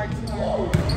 Mark Tarr.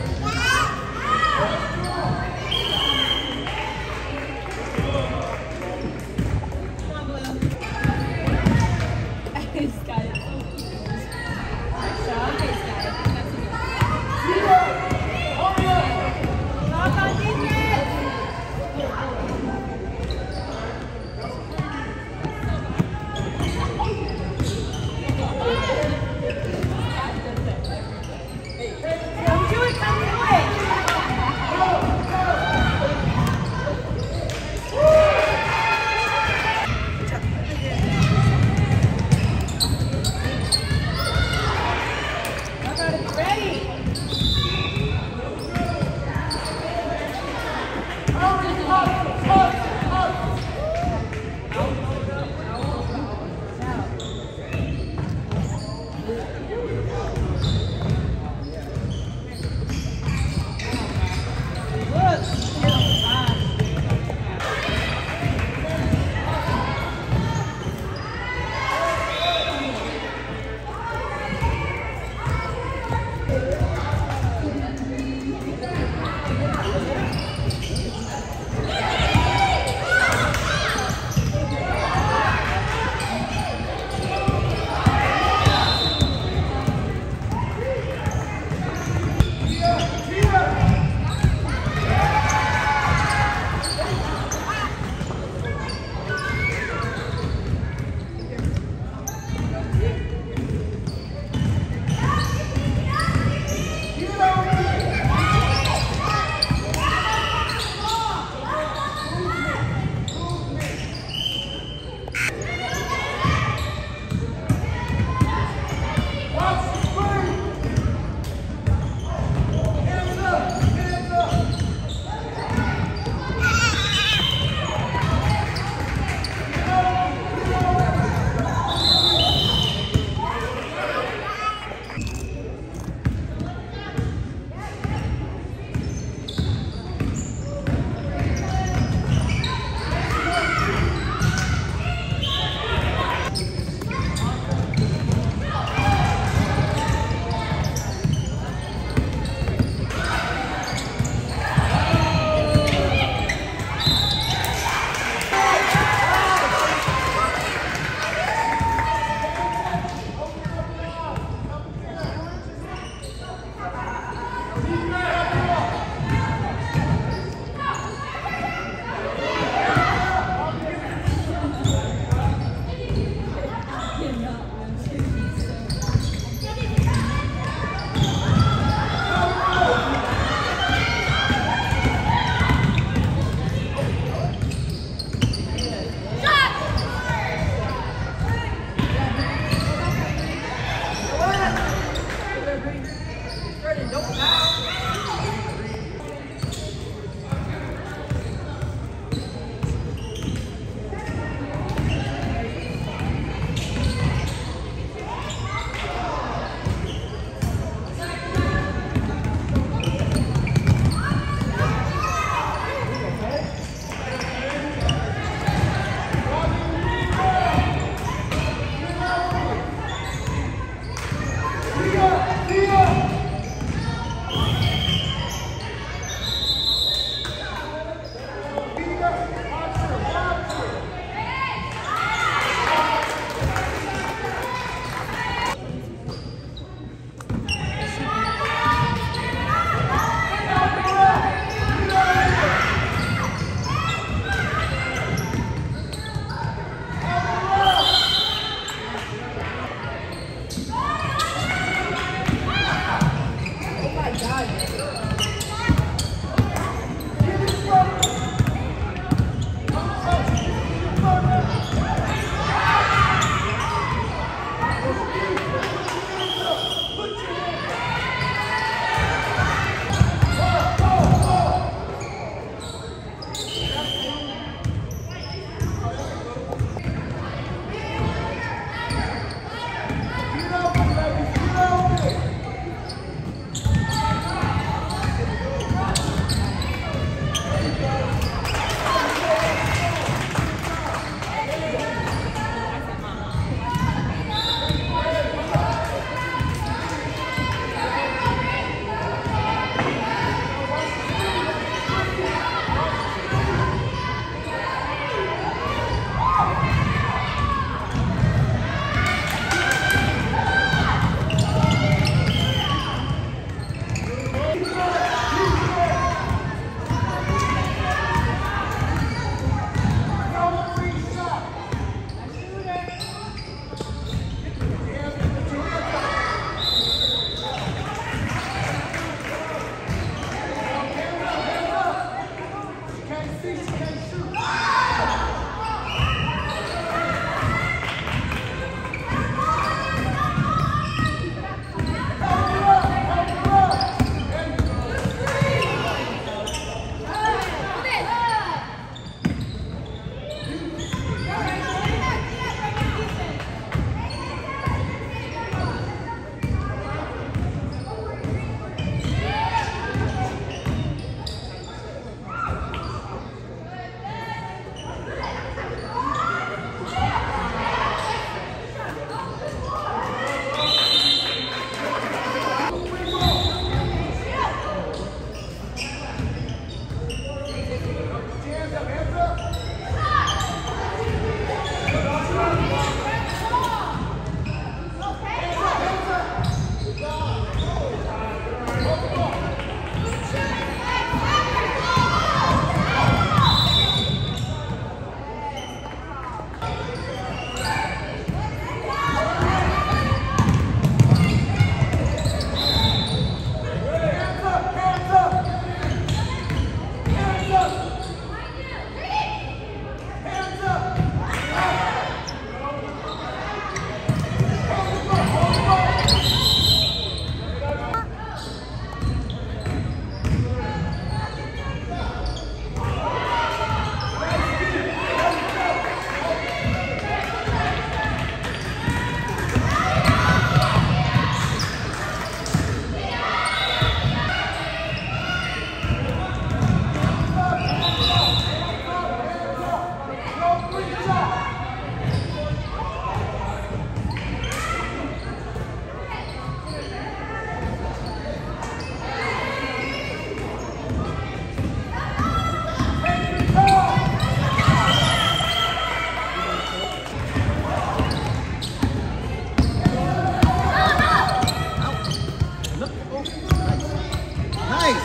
demais!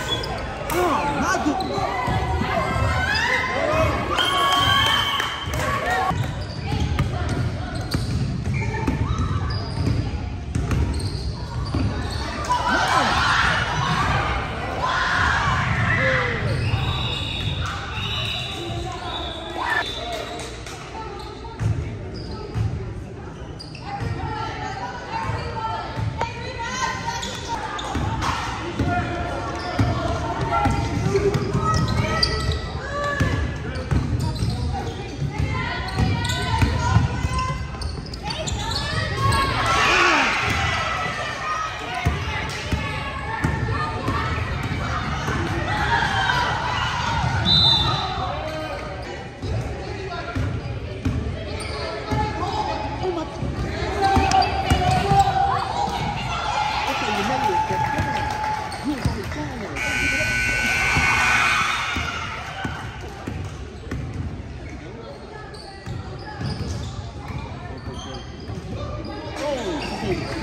Amado! Ah, Thank you.